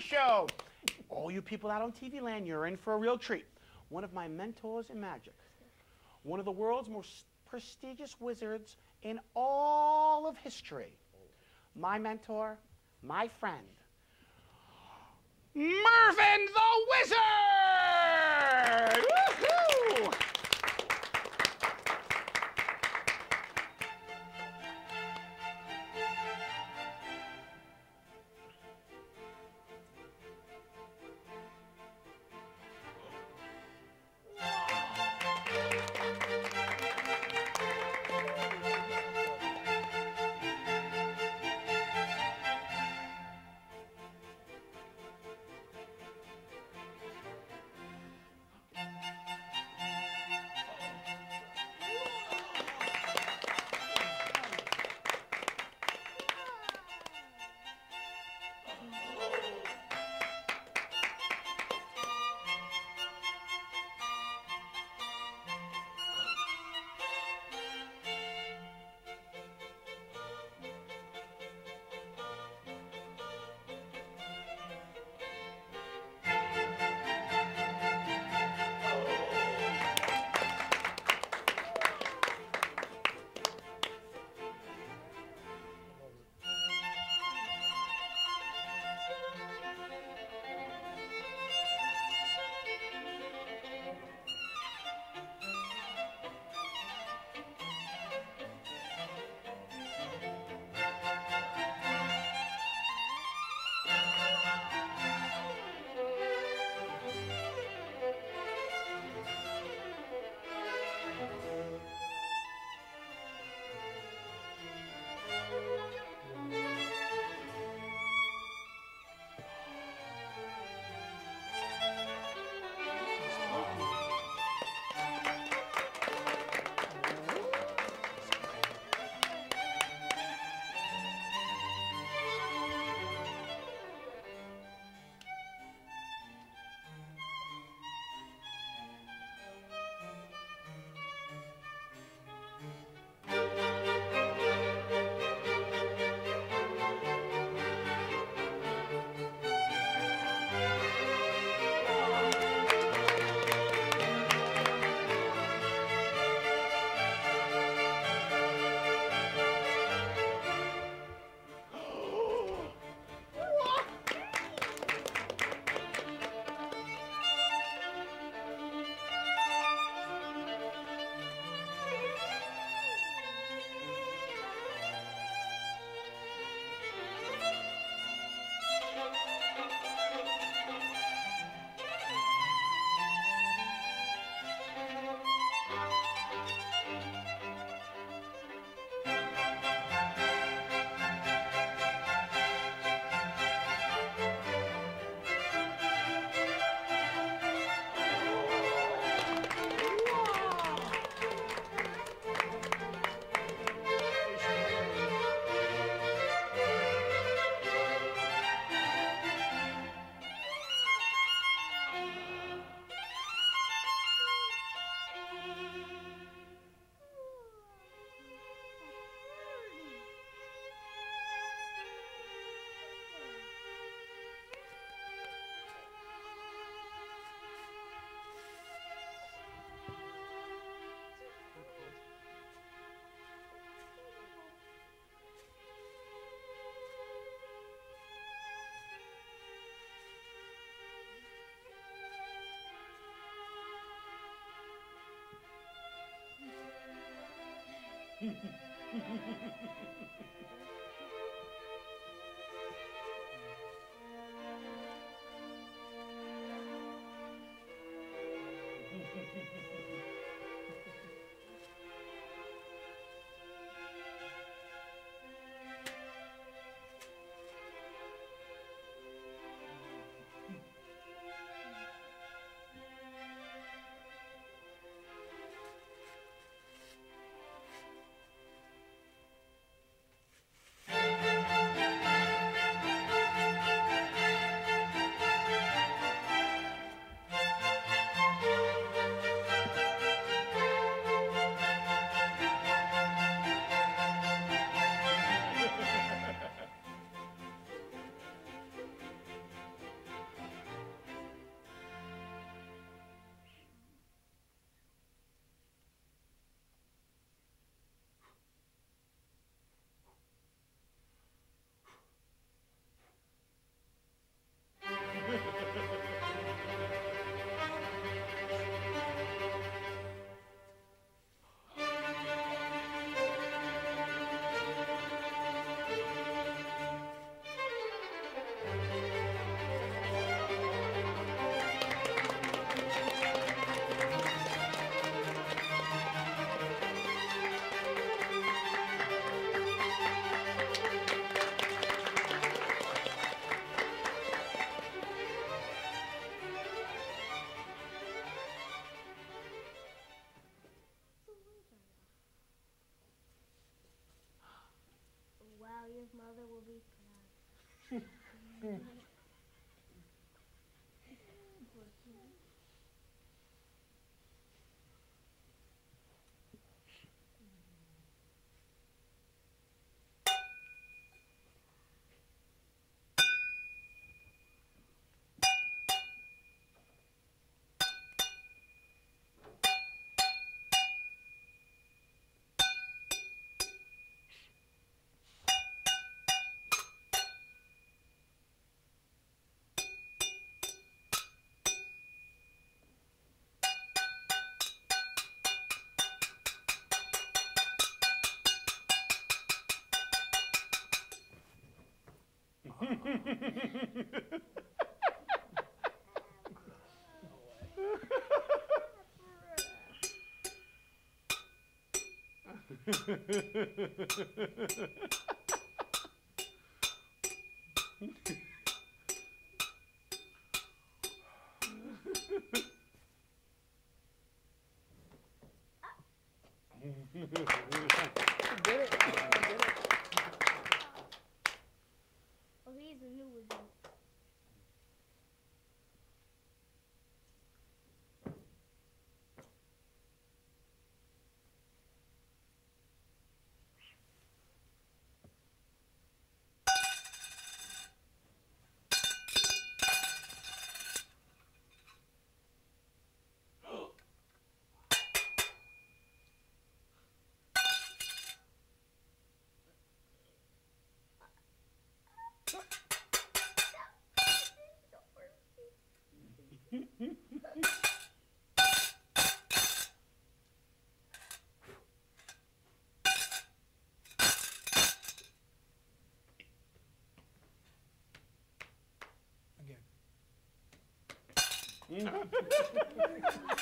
Show. All you people out on TV land, you're in for a real treat. One of my mentors in magic, one of the world's most prestigious wizards in all of history. My mentor, my friend, Mervin the Wizard! フフフフフ mother will be proud. Oh, he's a new wizard. Again.